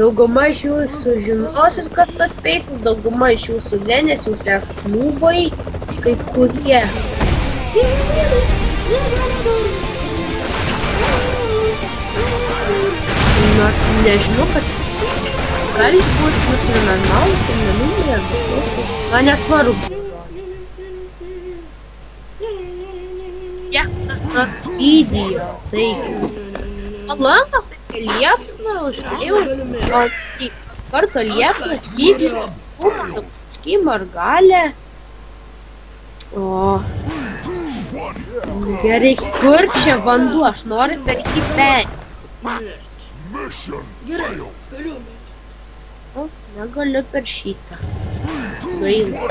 Dauguma iš jūsų žinosit, kas tas peisas, dauguma iš jūsų ne, nes jūs esate nūbai, kai kurie. Nors nežinau, kad gali būti jūs nenormalus ir nenumirė, man nesvarbu. Tiek tas nors video, tai palankas, tai liepsna, uždėjau, o kartą liepsna, gyvybė, kažkaip margalė. O. Gerai, kur čia vanduo, aš noriu per jį. Mission Gerai, galiu. O, negaliu per šitą. Gaila.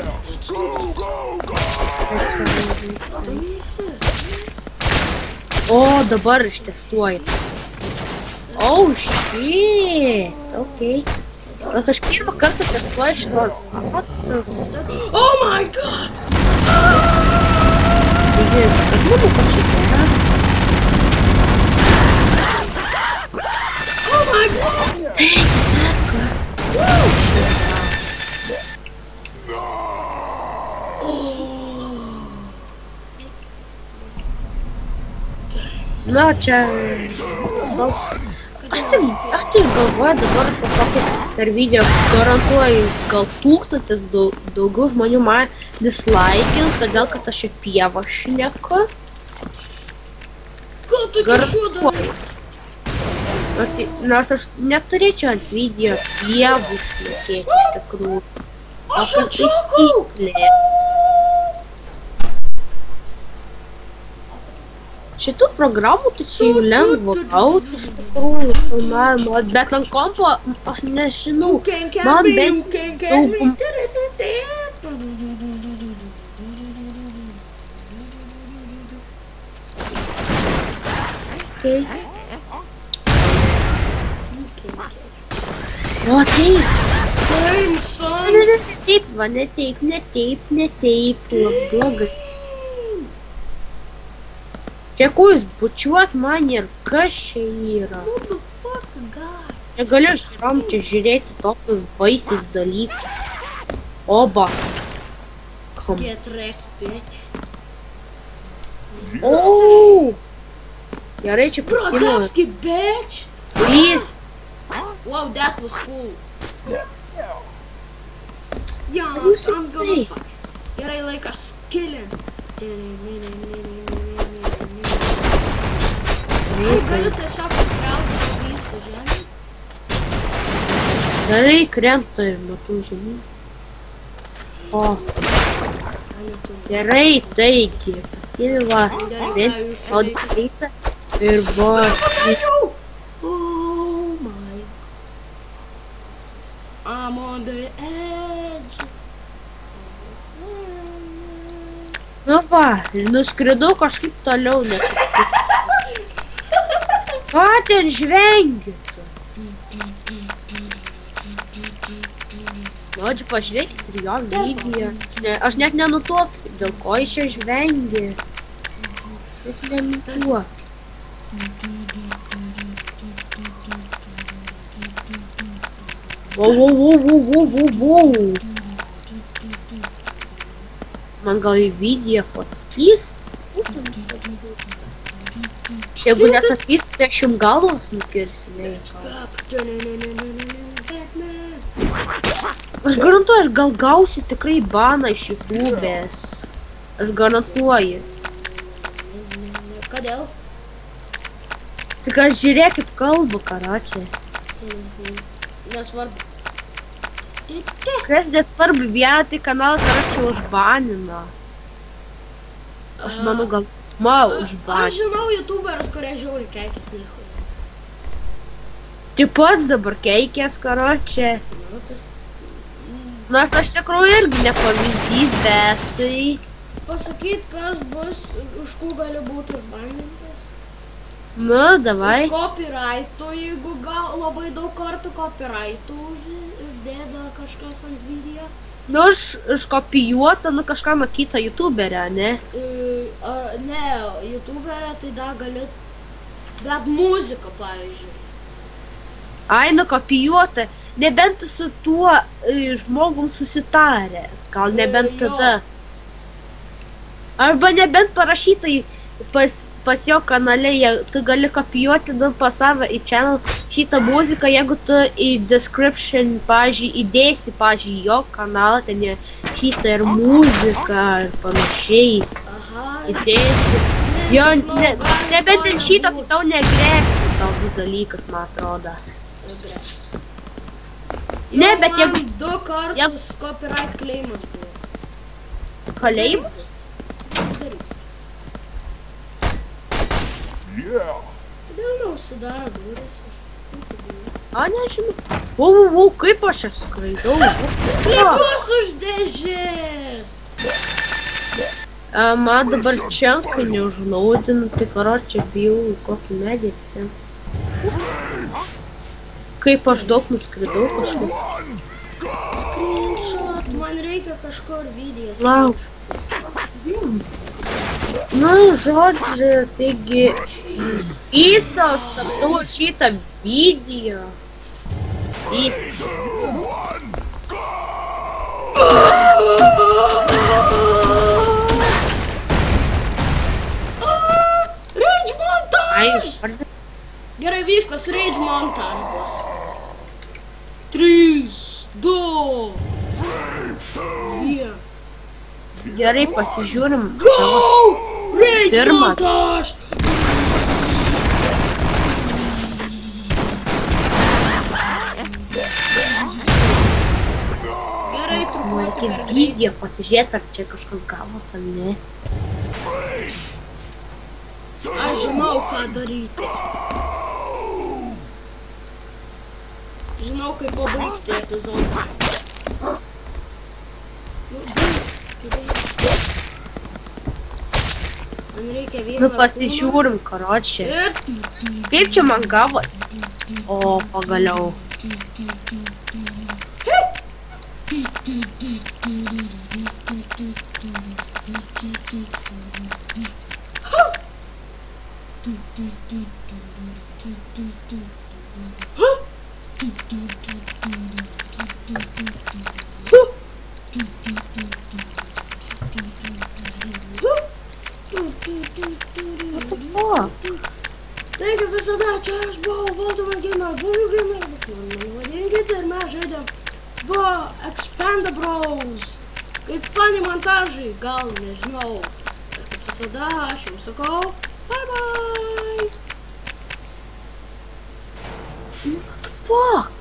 O, dabar ištestuoju. Oh, shit. Ok. Nes aš pirmą kartą testuoju šitos paprastus. Oh my god! Taigi, kad manau, kad čia gera. Oh my god! Na, čia... Gal... Aš taip, aš taip galvoju dabar apie tokį per video, garantuoju, gal tūkstantis daug, daugiau žmonių man dislaikins, todėl kad aš į pievą šneku. Ką tu čia? Garantuoju. Nors, tai- nors aš neturėčiau ant video pievų šnekėti iš tikrųjų. Aš atšokau! Šitų programų tai čia jau lengva gauti iš tikrųjų filmavimo, bet ant kompo aš nežinau. Man bent daugum- Okay. O taip, ne, son! taip, va, ne taip, ne taip, ne taip, blogai. Какой почват манер кашира? Я говорю, что вам тяжелее только боись вдали. Оба. Хм. Get wrecked, Оу! Я речі покинула. bitch! Please! Wow, that was cool. Yes, I'm gonna fuck. You're like a skillet. Ai, galiu tiesiog sukrauti visą žemę. Gerai, krenta ir matau žemyn. O, gerai, taigi. Ir va, deita. Ir buvo. Oh my. I'm on the edge. Nu va, nuskridau kažkaip toliau, nes. Ką ten žvengit? Noriu pažiūrėti ir jo lygiją. Ne, aš net nenutuokiu, dėl ko jis čia žvengia. Aš nenutuokiu. Wow, wow, wow, wow, wow, wow, wow. Man gal į video pasakys? Jeigu nesakys, jums galvos? Batman. Aš garantuoju, aš gal gausiu tikrai baną iš YouTube'ės. Aš garantuoju. Kodėl? Tik aš žiūrėk kaip kalba, karačiai. Nesvarbu. Kas nesvarbu, vieną tai kanalą karačiai užbanino. Aš manau, gal ma Aš užbanino. žinau youtuberius, kurie žiauri keikis nieko. Tu pats dabar keikės, karačiai. Nu, tas... Nors aš tikrųjų irgi nepavyzdys, bet tai... Pasakyt, kas bus, už ko gali būti užbandintas. Nu, davai. Už copyrightų, jeigu gal, labai daug kartų copyrightų už- uždėda kažkas ant video. Nu, aš iškopijuota, nu kažką nuo kito youtuberio, ne? E, Ar, ne, youtuberė tai dar gali, bet muzika, pavyzdžiui. Ai, nukopijuota. Nebent tu su tuo e, žmogum susitarė. Gal nebent E, jo. tada. Arba nebent parašytai pas, pas jo kanale, jie- tu gali kopijuoti nu, pas save į channel šitą muziką, jeigu tu į description, pažiūrėjau, įdėsi, pažiūrėjau, jo kanalą, ten jie šitą ir muziką ir panašiai Aha. įdėsi. Jo, ne, nebent ten šito, tai tau negrėsi toks dalykas, man atrodo. Agres. Ne, bet jeigu Du kartus copyright claimas buvo. kalėjimas, Yeah. Kodėl neužsidaro durys? A nežinau. Vau, vau, vau, kaip aš čia skraidau. O, Slepiuos už dėžės! a, man dabar čia, kai neužnaudinu, tai karočią bijau į kokį medį ten. Kaip aš daug nuskridau kažkur. Screenshot, man reikia kažkur video. Lauk. Na, žodžiu, taigi, įstos, statau šitą video. Rage montage! Gerai, viskas, rage montage bus. Gerai, pasižiūrim. Go! Montage! Gerai, truputį Kaip per video pasižiūrėti, ar čia kažkas gavos, ar ne. Aš žinau, ką daryti. Žinau, kaip pabaigti epizodą. Nu, baig, baig. Man reikia vieną. Nu, pasižiūrim, karočią. Kaip čia man gavos? O, pagaliau. O, čia aš buvau valdoma gamer, buvau gamer, man vadinkite ir mes žaidėm. Va, Expanda Bros. Kaip fani montažai, gal nežinau. Ir kaip visada aš jums sakau, bye bye. fuck.